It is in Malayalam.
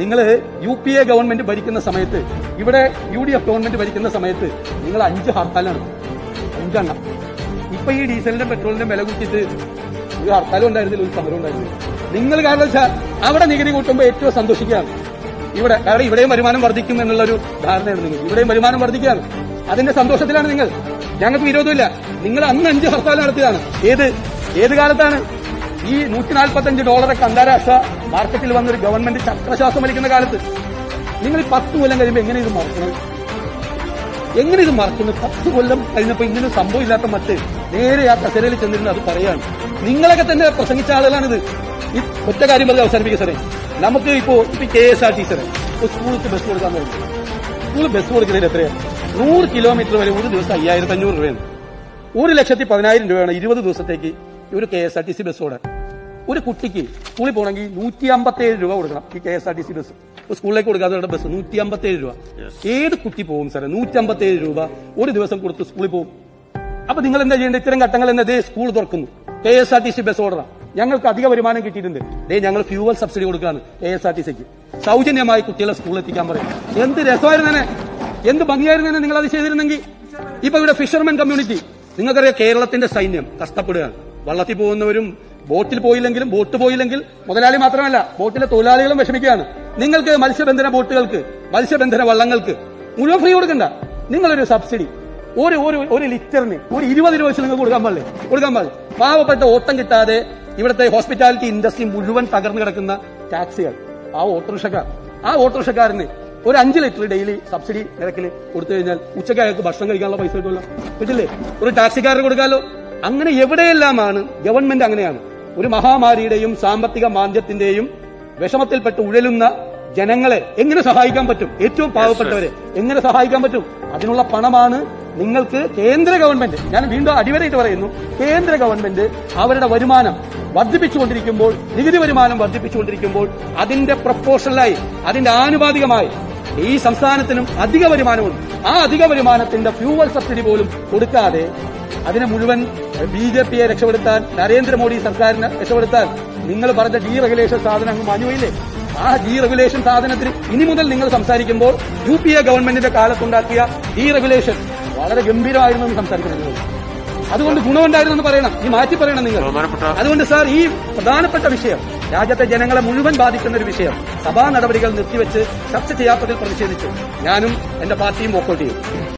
നിങ്ങൾ യു പി എ ഗവൺമെന്റ് ഭരിക്കുന്ന സമയത്ത് ഇവിടെ യു ഡി എഫ് ഗവൺമെന്റ് ഭരിക്കുന്ന സമയത്ത് നിങ്ങൾ അഞ്ച് ഹർത്താൽ നടത്തും അഞ്ചെണ്ണം. ഇപ്പൊ ഈ ഡീസലിന്റെ പെട്രോളിന്റെ വില കൂട്ടിയിട്ട് ഒരു ഹർത്താലും ഉണ്ടായിരുന്നില്ല ഒരു സമരം ഉണ്ടായിരുന്നില്ല. നിങ്ങൾ കാരണം വെച്ചാൽ അവിടെ നികുതി കൂട്ടുമ്പോൾ ഏറ്റവും സന്തോഷിക്കുകയാണ്. ഇവിടെ കാരണം ഇവിടെയും വരുമാനം വർദ്ധിക്കും എന്നുള്ള ഒരു ധാരണയാണ് നിങ്ങൾ. ഇവിടെയും വരുമാനം വർദ്ധിക്കുകയാണ്. അതിന്റെ സന്തോഷത്തിലാണ് നിങ്ങൾ. ഞങ്ങൾക്ക് വിരോധമില്ല. നിങ്ങൾ അന്ന് അഞ്ച് ഹർത്താൽ നടത്തിയതാണ്. ഏത് ഏത് കാലത്താണ്? ഈ നൂറ്റി നാൽപ്പത്തഞ്ച് ഡോളറൊക്കെ അന്താരാഷ്ട്ര മാർക്കറ്റിൽ വന്നൊരു ഗവൺമെന്റ് ചക്രശ്വാസം വലിക്കുന്ന കാലത്ത് നിങ്ങൾ പത്ത് കൊല്ലം കഴിയുമ്പോൾ എങ്ങനെ ഇത് മറക്കണം? എങ്ങനെ ഇത് മറക്കുന്നു പത്ത് കൊല്ലം കഴിഞ്ഞപ്പോൾ ഇങ്ങനെ സംഭവമില്ലാത്ത മറ്റ് നേരെ ആ കസേരയിൽ ചെന്നിരുന്ന് അത് പറയാണ് നിങ്ങളൊക്കെ തന്നെ പ്രസംഗിച്ച ആളുകളാണിത്. ഈ ഒറ്റ കാര്യം പറഞ്ഞ് അവസാനിപ്പിക്കുക സാറേ. നമുക്ക് ഇപ്പോ ഇപ്പൊ കെ എസ് ആർ ടി സാറേ ഇപ്പോൾ സ്കൂളിൽ ബസ് കൊടുക്കാൻ തുടങ്ങി സ്കൂളിൽ ബസ് കൊടുക്കുന്നതിന് എത്രയാണ് നൂറ് കിലോമീറ്റർ വരെ ഒരു ദിവസം അയ്യായിരത്തി അഞ്ഞൂറ് രൂപയാണ്. ഒരു ലക്ഷത്തി പതിനായിരം രൂപയാണ് ഇരുപത് ദിവസത്തേക്ക് ഒരു K S R T C bus ഓടാൻ. ഒരു കുട്ടിക്ക് സ്കൂളിൽ പോകണമെങ്കിൽ നൂറ്റി അമ്പത്തേഴ് രൂപ കൊടുക്കണം ഈ K S R T C bus സ്കൂളിലേക്ക് കൊടുക്കാതെ ബസ് നൂറ്റി അമ്പത്തേഴ് രൂപ. ഏത് കുട്ടി പോകും സാറേ? നൂറ്റി അമ്പത്തേഴ് രൂപ ഒരു ദിവസം കൊടുത്ത് സ്കൂളിൽ പോകും. അപ്പൊ നിങ്ങൾ എന്താ ചെയ്യേണ്ടത്? ഇത്തരം ഘട്ടങ്ങൾ എന്നതേ സ്കൂൾ തുറക്കുന്നു. K S R T C bus ഓർഡറാണ് ഞങ്ങൾക്ക് അധിക വരുമാനം കിട്ടിയിട്ടുണ്ട്. ഡേ ഞങ്ങൾ ഫ്യൂവൽ സബ്സിഡി കൊടുക്കാണ് കെ എസ് ആർ ടി സിക്ക് സൗജന്യമായി കുട്ടികളെ സ്കൂളിൽ എത്തിക്കാൻ പറയും. എന്ത് രസമായിരുന്നേനെ എന്ത് ഭംഗിയായിരുന്നേനെ നിങ്ങൾ അത് ചെയ്തിരുന്നെങ്കിൽ? ഇപ്പൊ ഇവിടെ ഫിഷർമാൻ കമ്മ്യൂണിറ്റി നിങ്ങൾക്കറിയാം കേരളത്തിന്റെ സൈന്യം കഷ്ടപ്പെടുകയാണ്. വള്ളത്തിൽ പോകുന്നവരും ബോട്ടിൽ പോയില്ലെങ്കിലും ബോട്ട് പോയില്ലെങ്കിൽ മുതലാളി മാത്രമല്ല ബോട്ടിലെ തൊഴിലാളികളും വിഷമിക്കുകയാണ്. നിങ്ങൾക്ക് മത്സ്യബന്ധന ബോട്ടുകൾക്ക് മത്സ്യബന്ധന വള്ളങ്ങൾക്ക് മുഴുവൻ ഫ്രീ കൊടുക്കണ്ട. നിങ്ങളൊരു സബ്സിഡി ഒരു ഒരു ഒരു ലിറ്ററിന് ഒരു ഇരുപത് രൂപ വെച്ച് നിങ്ങൾക്ക് കൊടുക്കാൻ പാടില്ലേ? കൊടുക്കാൻ പാടില്ല? പാവപ്പെട്ട ഓട്ടം കിട്ടാതെ ഇവിടുത്തെ ഹോസ്പിറ്റാലിറ്റി ഇൻഡസ്ട്രി മുഴുവൻ തകർന്നു കിടക്കുന്ന ടാക്സികൾ ആ ഓട്ടോറിക്ഷക്കാർ ആ ഓട്ടോറിക്ഷക്കാരന് ഒരു അഞ്ച് ലിറ്റർ ഡെയിലി സബ്സിഡി നിരക്കിൽ കൊടുത്തു കഴിഞ്ഞാൽ ഉച്ചയ്ക്ക് അയാൾക്ക് ഭക്ഷണം കഴിക്കാനുള്ള പൈസ കിട്ടുമല്ലോ. കിട്ടില്ലേ ഒരു ടാക്സിക്കാരന് കൊടുക്കാമല്ലോ അങ്ങനെ എവിടെയെല്ലാമാണ് ഗവൺമെന്റ് അങ്ങനെയാണ്. ഒരു മഹാമാരിയുടെയും സാമ്പത്തിക മാന്ദ്യത്തിന്റെയും വിഷമത്തിൽപ്പെട്ട് ഉഴലുന്ന ജനങ്ങളെ എങ്ങനെ സഹായിക്കാൻ പറ്റും? ഏറ്റവും പാവപ്പെട്ടവരെ എങ്ങനെ സഹായിക്കാൻ പറ്റും? അതിനുള്ള പണമാണ് നിങ്ങൾക്ക് കേന്ദ്ര ഗവൺമെന്റ്. ഞാൻ വീണ്ടും അടിവരയിട്ട് പറയുന്നു. കേന്ദ്ര ഗവൺമെന്റ് അവരുടെ വരുമാനം വർദ്ധിപ്പിച്ചുകൊണ്ടിരിക്കുമ്പോൾ നികുതി വരുമാനം വർദ്ധിപ്പിച്ചുകൊണ്ടിരിക്കുമ്പോൾ അതിന്റെ പ്രപ്പോഷണലായി അതിന്റെ ആനുപാതികമായി ഈ സംസ്ഥാനത്തിനും അധിക വരുമാനമുണ്ട്. ആ അധിക വരുമാനത്തിന്റെ ഫ്യൂവൽ സബ്സിഡി പോലും കൊടുക്കാതെ അതിനെ മുഴുവൻ ബി ജെ പിയെ രക്ഷപ്പെടുത്താൻ നരേന്ദ്രമോദി സർക്കാരിനെ രക്ഷപ്പെടുത്താൻ നിങ്ങൾ പറഞ്ഞ ഡീ റെഗുലേഷൻ സാധനം അങ്ങ് മാഞ്ഞുപോയില്ലേ? ആ ഡീ റെഗുലേഷൻ സാധനത്തിന് ഇനി മുതൽ നിങ്ങൾ സംസാരിക്കുമ്പോൾ യു പി എ ഗവൺമെന്റിന്റെ കാലത്തുണ്ടാക്കിയ ഡീ റെഗുലേഷൻ വളരെ ഗംഭീരമായിരുന്നു എന്ന് സംസാരിക്കുന്നത്. അതുകൊണ്ട് ഗുണമുണ്ടായിരുന്നു എന്ന് പറയണം. ഈ മാറ്റി പറയണം നിങ്ങൾ. അതുകൊണ്ട് സാർ ഈ പ്രധാനപ്പെട്ട വിഷയം രാജ്യത്തെ ജനങ്ങളെ മുഴുവൻ ബാധിക്കുന്ന ഒരു വിഷയം സഭാ നടപടികൾ നിർത്തിവെച്ച് ചർച്ച ചെയ്യാത്തതിൽ പ്രതിഷേധിച്ചു. ഞാനും എന്റെ പാർട്ടിയും വോക്കൌട്ട് ചെയ്യും.